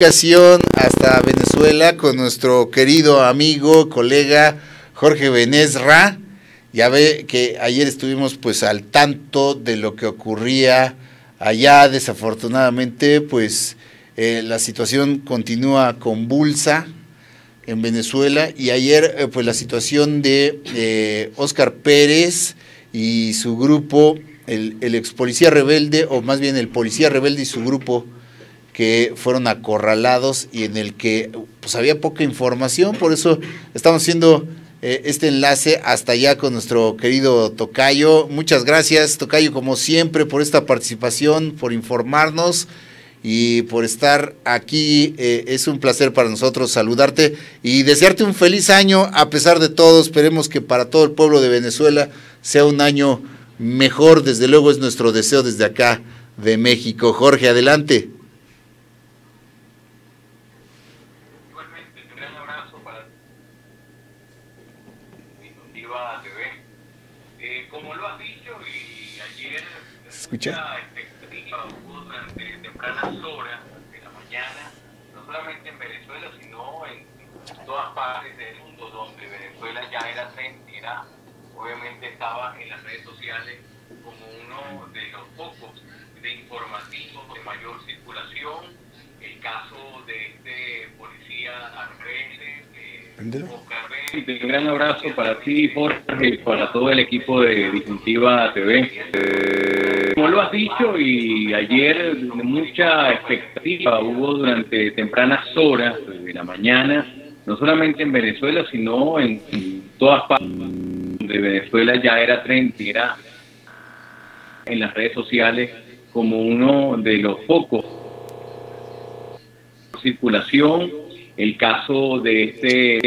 hasta Venezuela con nuestro querido amigo, colega Jorge Benesra. Ya ve que ayer estuvimos pues al tanto de lo que ocurría allá. Desafortunadamente pues eh, la situación continúa convulsa en Venezuela y ayer eh, pues la situación de Oscar Pérez y su grupo, el, el ex policía rebelde o más bien el policía rebelde y su grupo que fueron acorralados y en el que pues había poca información, por eso estamos haciendo eh, este enlace hasta allá con nuestro querido Tocayo. Muchas gracias, Tocayo, como siempre, por esta participación, por informarnos y por estar aquí. Eh, es un placer para nosotros saludarte y desearte un feliz año a pesar de todo. Esperemos que para todo el pueblo de Venezuela sea un año mejor. Desde luego es nuestro deseo desde acá de México. Jorge, adelante. Escucha. durante tempranas horas de la mañana, no solamente en Venezuela, sino en todas partes del mundo donde Venezuela ya era era, obviamente estaba en las redes sociales como uno de los pocos de informativos de mayor circulación. El caso de este policía Arrese, eh, Oscar. Un gran abrazo para ti, Jorge, y para todo el equipo de Disyuntiva TV. Como lo has dicho, y ayer mucha expectativa hubo durante tempranas horas de la mañana, no solamente en Venezuela, sino en, todas partes de Venezuela ya era tren, era en las redes sociales como uno de los pocos circulación el caso de este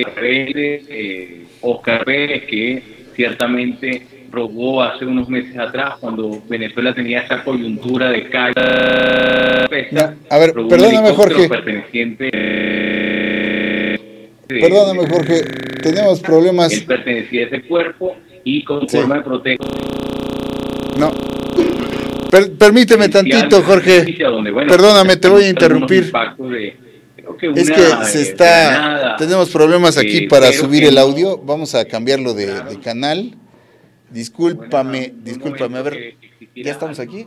eh, Oscar Pérez que ciertamente probó hace unos meses atrás, cuando Venezuela tenía esa coyuntura de calle. a ver, perdóname Jorge. perdóname Jorge, tenemos problemas. Él pertenecía a ese cuerpo y con forma de protesta. No. Permíteme tantito, Jorge. Perdóname, te voy a interrumpir. es que se está, tenemos problemas aquí para subir el audio. Vamos a cambiarlo de, de canal. Discúlpame, discúlpame, a ver, ¿ya estamos aquí?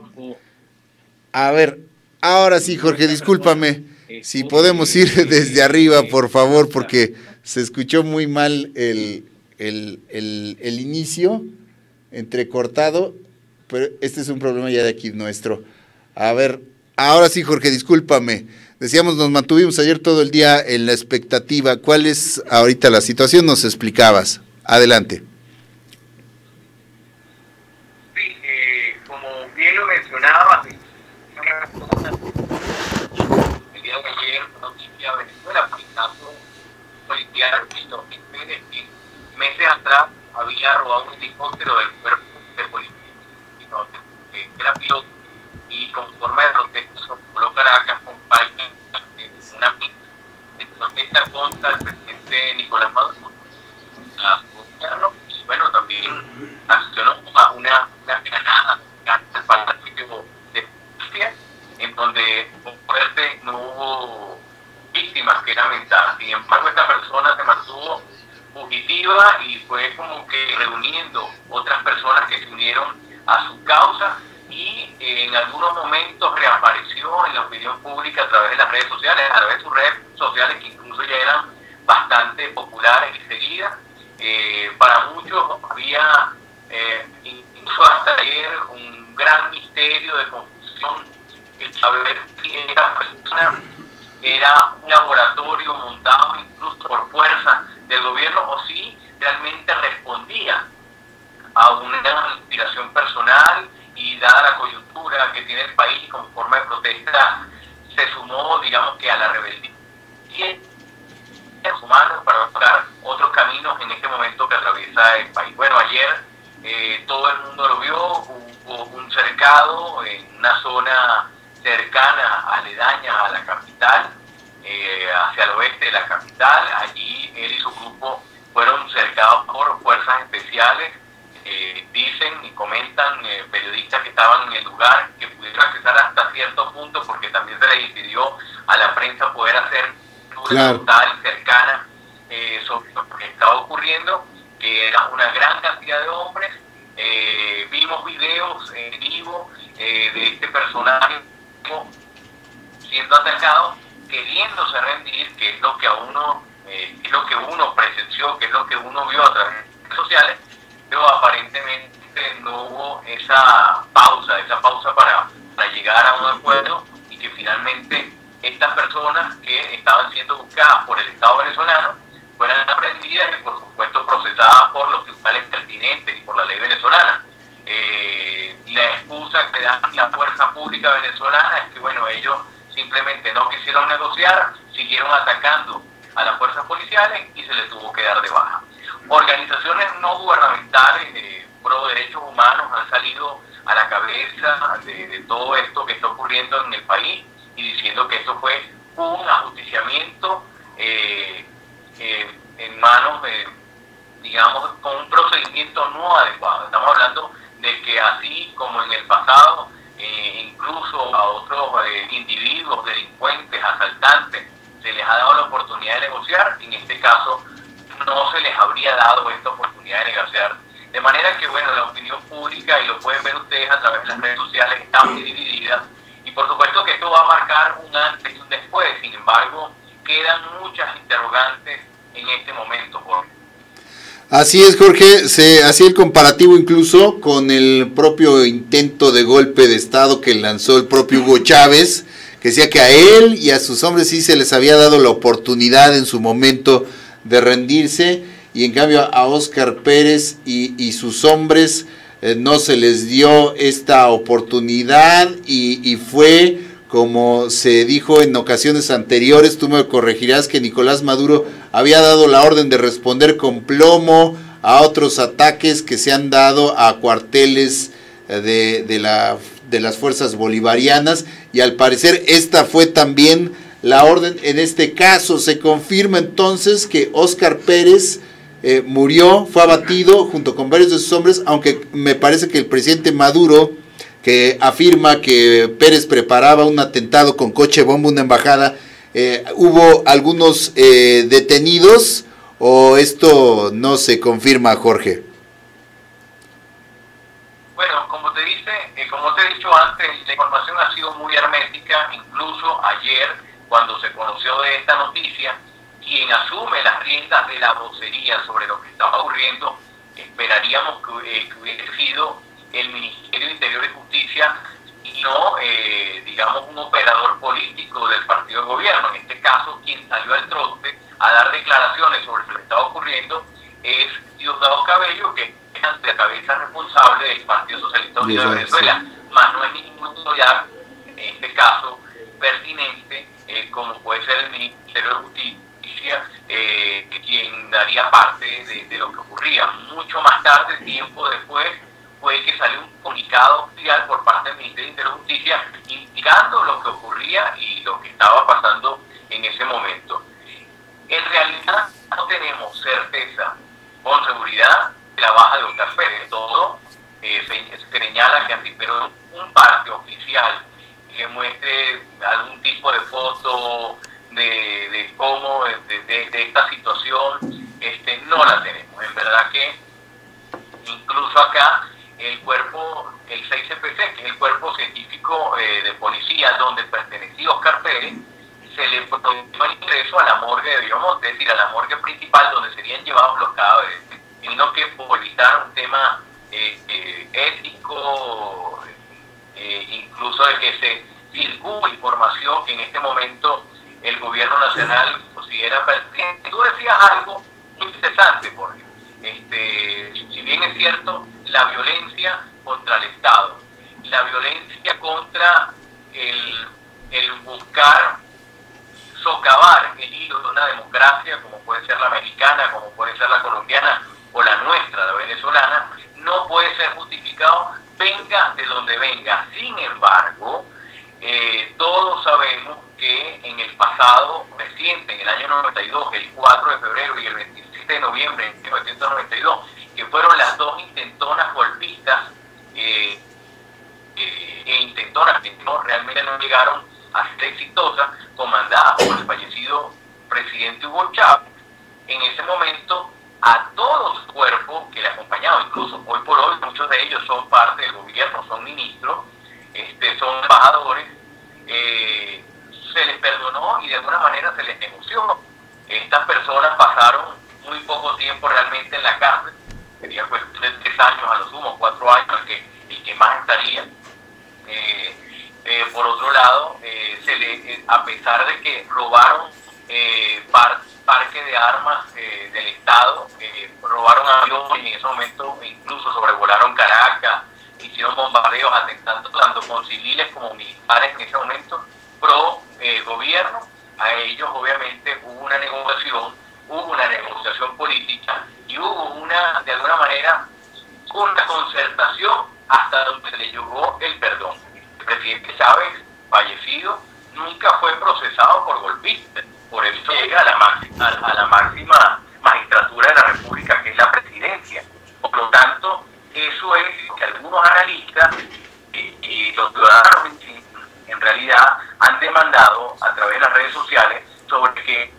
A ver, ahora sí, Jorge, discúlpame. Si podemos ir desde arriba, por favor, porque se escuchó muy mal el, el, el, inicio, entrecortado, pero este es un problema ya de aquí nuestro. A ver, ahora sí, Jorge, discúlpame. Decíamos, nos mantuvimos ayer todo el día en la expectativa. ¿Cuál es ahorita la situación? Nos explicabas. Adelante. mencionaba el día de ayer noticia Venezuela caso policía que meses atrás había robado un helicóptero del cuerpo piloto y con forma de protesta con de una de protesta contra el presidente Nicolás Maduro y bueno también accionó una, una granada para en donde por suerte no hubo víctimas que lamentar. Sin embargo, esta persona se mantuvo fugitiva y fue como que reuniendo otras personas que se unieron a su causa en algunos momentos reapareció en la opinión pública a través de las redes sociales, a través de sus redes sociales que incluso ya eran bastante populares y seguidas. Eh, para muchos había, eh, incluso hasta ayer, un gran misterio de confusión el saber si esta persona era un laboratorio montado incluso por fuerza del gobierno o si realmente respondía a una inspiración personal y dada la coyuntura que tiene el país como forma de protesta se sumó digamos que a la rebeldía humanos para buscar otros caminos en este momento que atraviesa el país. Bueno, ayer eh, todo el mundo lo vio, hubo un cercado en una zona cercana, aledaña a la capital, eh, hacia el oeste de la capital. Allí él y su grupo fueron cercados por fuerzas especiales. Eh, dicen y comentan eh, periodistas que estaban en el lugar que pudieron acceder hasta cierto punto porque también se les impidió a la prensa poder hacer una total cercana eh, sobre lo que estaba ocurriendo, que era una gran cantidad de hombres. Eh, vimos videos en vivo eh, de este personaje siendo atacado, queriéndose rendir, que es lo que a uno, es lo que uno presenció, que es lo que uno vio a través de redes sociales, pero aparentemente no hubo esa pausa, esa pausa para, para llegar a un acuerdo estas personas que estaban siendo buscadas por el Estado venezolano fueran aprendidas y por supuesto procesadas por los tribunales pertinentes y por la ley venezolana. Eh, la excusa que da la fuerza pública venezolana es que bueno, ellos simplemente no quisieron negociar, siguieron atacando a las fuerzas policiales y se les tuvo que dar de baja. Organizaciones no gubernamentales eh, pro derechos humanos han salido a la cabeza de, de todo esto que está ocurriendo en el país y diciendo que esto fue un ajusticiamiento eh, eh, en manos de, digamos, con un procedimiento no adecuado. Estamos hablando de que así como en el pasado, eh, incluso a otros individuos, delincuentes, asaltantes, se les ha dado la oportunidad de negociar, en este caso no se les habría dado esta oportunidad de negociar. De manera que, bueno, la opinión pública, y lo pueden ver ustedes a través de las redes sociales, está muy dividida por supuesto que esto va a marcar un antes y un después, sin embargo, quedan muchas interrogantes en este momento, Jorge. Así es, Jorge, se hacía el comparativo incluso con el propio intento de golpe de Estado que lanzó el propio Hugo Chávez, que decía que a él y a sus hombres sí se les había dado la oportunidad en su momento de rendirse, y en cambio a Oscar Pérez y, y sus hombres eh, no se les dio esta oportunidad y, fue como se dijo en ocasiones anteriores, tú me corregirás que Nicolás Maduro había dado la orden de responder con plomo a otros ataques que se han dado a cuarteles eh, de, de, la, de las fuerzas bolivarianas y al parecer esta fue también la orden en este caso. Se confirma entonces que Oscar Pérez eh, murió, fue abatido junto con varios de sus hombres, aunque me parece que el presidente Maduro, que afirma que Pérez preparaba un atentado con coche bomba, una embajada, eh, hubo algunos eh, detenidos o esto no se confirma, Jorge. Bueno, como te dice, como te he dicho antes, la información ha sido muy hermética, incluso ayer cuando se conoció de esta noticia, quien asume las riendas de la vocería sobre lo que estaba ocurriendo, esperaríamos que, eh, hubiese sido el Ministerio de Interior y Justicia y no, eh, digamos, un operador político del partido de gobierno. En este caso, quien salió al trote a dar declaraciones sobre lo que estaba ocurriendo es Diosdado Cabello, que es ante la cabeza responsable del Partido Socialista Unido de Venezuela, más no es ningún ya, en este caso, pertinente, eh, como puede ser el Ministerio de Justicia eh, quien daría parte de, lo que ocurría. Mucho más tarde, tiempo después, fue que salió un comunicado oficial por parte del Ministerio de Justicia indicando lo que ocurría y lo que estaba pasando en ese momento. En realidad no tenemos certeza con seguridad de la baja de Oscar Pérez. Todo eh, se, señala que pero un parte oficial que muestre algún tipo de foto de, cómo, de, esta situación, este, no la tenemos. En verdad que incluso acá el cuerpo, el 6CPC, que es el cuerpo científico eh, de policía donde pertenecía Oscar Pérez, se le prohibió el ingreso a la morgue de Viramonte, es decir, a la morgue principal donde serían llevados los cadáveres, sino que por evitar un tema eh, eh, ético, incluso de que se circule información que en este momento el gobierno nacional considera pertinente. Tú decías algo interesante, porque este, si bien es cierto, la violencia contra el Estado, la violencia contra el, el buscar socavar el hilo de una democracia, como puede ser la mexicana, como puede ser la colombiana o la nuestra, la venezolana, no puede ser justificado, venga de donde venga. Sin embargo, eh, todos sabemos que en el pasado reciente, en el año 92, el 4 de febrero y el 27 de noviembre de 1992, que fueron las dos intentonas golpistas eh, eh, e intentonas que no realmente no llegaron a ser exitosa, comandada por el fallecido presidente Hugo Chávez, en ese momento a todo su cuerpo que le acompañaba, incluso hoy por hoy muchos de ellos son parte del gobierno, son ministros, este, son embajadores, eh, se les perdonó y de alguna manera se les negoció. Estas personas pasaron muy poco tiempo realmente en la cárcel, sería cuestión de tres años a lo sumo, cuatro años que, el que más estaría. Eh, eh, por otro lado, se le, a pesar de que robaron parque de armas del Estado, robaron aviones y en ese momento incluso sobrevolaron Caracas, hicieron bombardeos atentando tanto con civiles como militares en ese momento pro eh, gobierno. A ellos obviamente hubo una negociación, hubo una negociación política y hubo una, de alguna manera, una concertación hasta donde le llegó el perdón. El presidente Chávez, fallecido, nunca fue procesado por golpistas, por eso llega a la, máxima, a la máxima magistratura de la República, que es la presidencia. Por lo tanto, eso es que algunos analistas y, los ciudadanos en, realidad demandado a través de las redes sociales sobre que,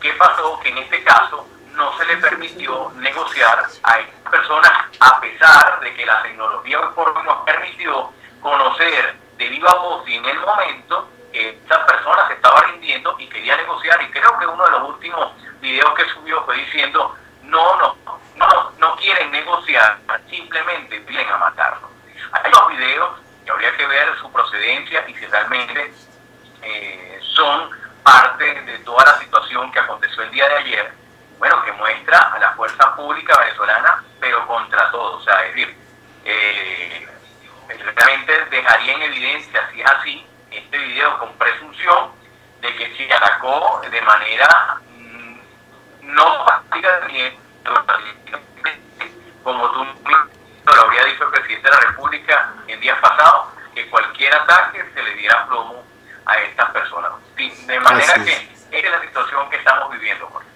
qué pasó que en este caso no se le permitió negociar a estas personas a pesar de que la tecnología nos permitió conocer de viva voz y en el momento que estas personas se estaban rindiendo y quería negociar y creo que uno de los últimos videos que subió fue diciendo no, no, no, no quieren negociar, simplemente vienen a matarlo. Hay dos videos que habría que ver su procedencia y si realmente eh, son parte de toda la situación que aconteció el día de ayer, bueno, que muestra a la fuerza pública venezolana, pero contra todo. O sea, es decir, eh, realmente dejaría en evidencia, si es así, este video con presunción de que se atacó de manera mm, no práctica como tú lo habría dicho el presidente de la República en días pasados, que cualquier ataque se le diera plomo a estas personas. De manera que esa es la situación que estamos viviendo, Jorge.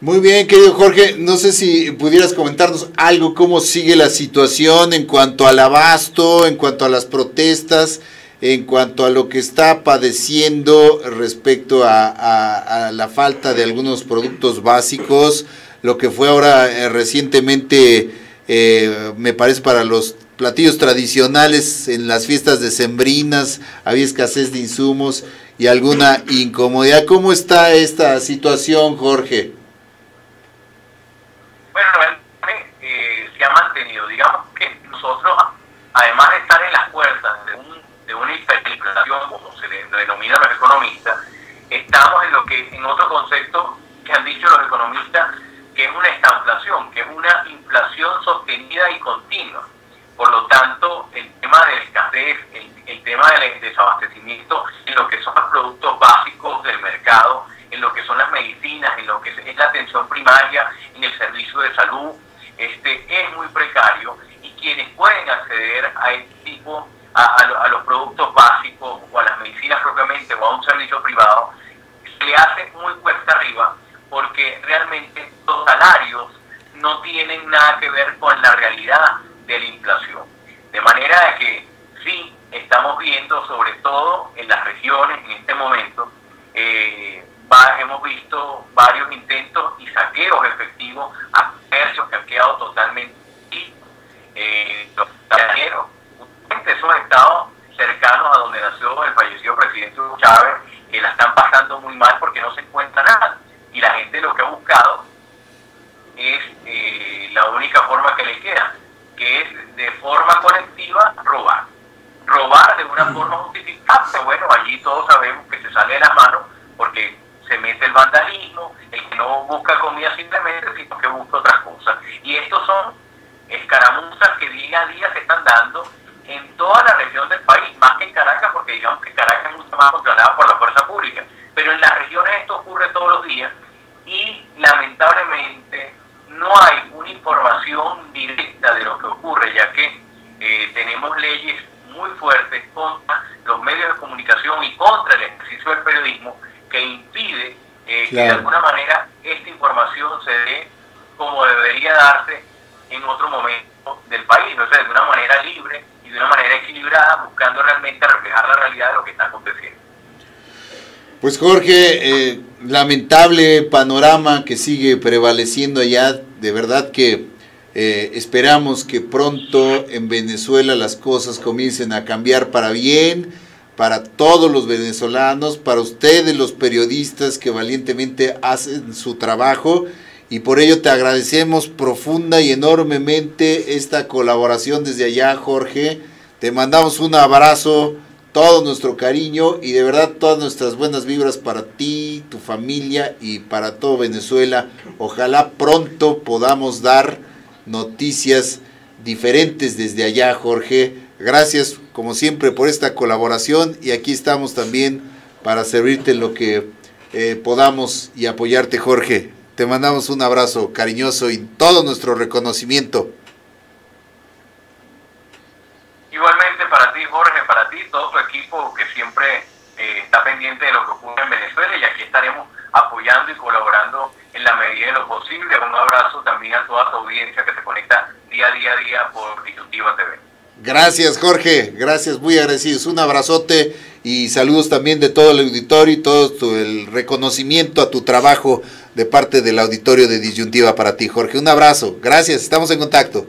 Muy bien, querido Jorge, no sé si pudieras comentarnos algo, cómo sigue la situación en cuanto al abasto, en cuanto a las protestas, en cuanto a lo que está padeciendo respecto a, a la falta de algunos productos básicos, lo que fue ahora eh, recientemente, eh, me parece para los platillos tradicionales en las fiestas decembrinas, había escasez de insumos y alguna incomodidad. ¿Cómo está esta situación, Jorge? Bueno, eh, se ha mantenido, digamos que nosotros, además de estar en las puertas de, un, de una hiperinflación, como se le denomina los economistas, estamos en lo que, en otro concepto que han dicho los economistas, que es una estanflación, que es una inflación sostenida y continua. Por lo tanto, el tema de la escasez, el, tema del desabastecimiento en lo que son los productos básicos del mercado, en lo que son las medicinas, en lo que es la atención primaria, en el servicio de salud, este, es muy precario y quienes pueden acceder a este tipo, a, a los productos básicos o a las medicinas propiamente o a un servicio privado, se le hace muy cuesta arriba porque realmente los salarios no tienen nada que ver con la realidad de la inflación. De manera que sí, estamos viendo, sobre todo en las regiones en este momento, eh, hemos visto varios intentos y saqueos efectivos a comercios que han quedado totalmente eh, los esos estados cercanos a donde nació el fallecido presidente Hugo Chávez, que la están pasando muy mal porque no se encuentra nada y la gente lo que ha buscado es eh, la única forma que le queda, que es de forma colectiva robar. Robar de una forma justificable, bueno, allí todos sabemos que se sale de las manos porque se mete el vandalismo, el que no busca comida simplemente, sino que busca otras cosas. Y estos son escaramuzas que día a día se están dando en toda la región del país, más que en Caracas, porque digamos que Caracas es mucho más controlada por la fuerza pública pero en las regiones esto ocurre todos los días y lamentablemente no hay una información directa de lo que ocurre, ya que eh, tenemos leyes muy fuertes contra los medios de comunicación y contra el ejercicio del periodismo que impide eh, que de alguna manera esta información se dé como debería darse en otro momento del país, o sea, de una buscando realmente reflejar la realidad de lo que está aconteciendo. Pues Jorge, eh, lamentable panorama que sigue prevaleciendo allá, de verdad que eh, esperamos que pronto en Venezuela las cosas comiencen a cambiar para bien, para todos los venezolanos, para ustedes los periodistas que valientemente hacen su trabajo y por ello te agradecemos profunda y enormemente esta colaboración desde allá, Jorge. Te mandamos un abrazo todo nuestro cariño y de verdad todas nuestras buenas vibras para ti, tu familia y para todo Venezuela. Ojalá pronto podamos dar noticias diferentes desde allá, Jorge. Gracias como siempre por esta colaboración y aquí estamos también para servirte lo que eh, podamos y apoyarte, Jorge. Te mandamos un abrazo cariñoso y todo nuestro reconocimiento. Igualmente para ti, Jorge, para ti, todo tu equipo que siempre eh, está pendiente de lo que ocurre en Venezuela y aquí estaremos apoyando y colaborando en la medida de lo posible. Un abrazo también a toda tu audiencia que se conecta día a día, a día por Disyuntiva TV. Gracias, Jorge. Gracias, muy agradecidos. Un abrazote y saludos también de todo el auditorio y todo el reconocimiento a tu trabajo de parte del auditorio de Disyuntiva para ti, Jorge. Un abrazo. Gracias, estamos en contacto.